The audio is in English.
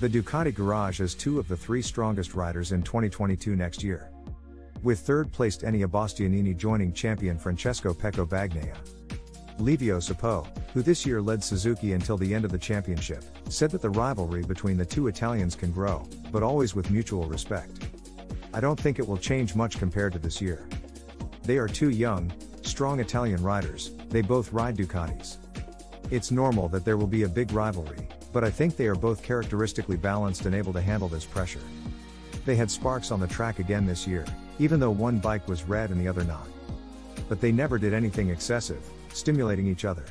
The Ducati Garage has two of the three strongest riders in 2022 next year. With third placed Enea Bastianini joining champion Francesco Pecco Bagnaia. Livio Suppo, who this year led Suzuki until the end of the championship, said that the rivalry between the two Italians can grow, but always with mutual respect. I don't think it will change much compared to this year. They are two young, strong Italian riders, they both ride Ducatis. It's normal that there will be a big rivalry, but I think they are both characteristically balanced and able to handle this pressure. They had sparks on the track again this year, even though one bike was red and the other not. But they never did anything excessive, stimulating each other.